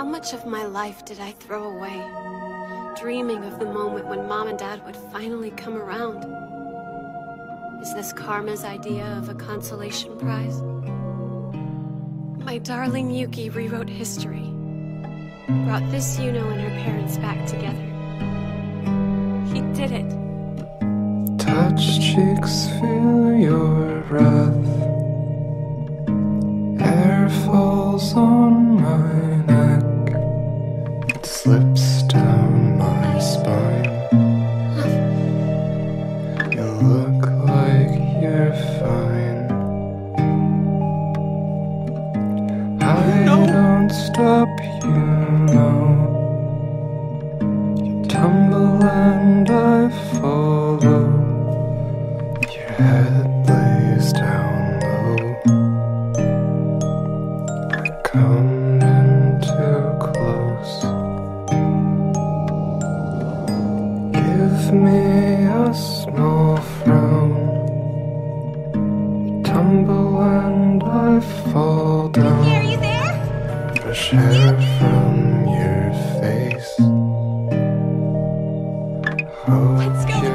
How much of my life did I throw away? Dreaming of the moment when mom and dad would finally come around. Is this Karma's idea of a consolation prize? My darling Yuki rewrote history. Brought this Yuno and her parents back together. He did it. Touch cheeks, feel your breath. Air falls on my slips down my spine. You look like you're fine. I don't stop, you know. You tumble and I follow. Give me a small frown. Tumble and I fall down. Are you there? Brush hair from your face. Let's go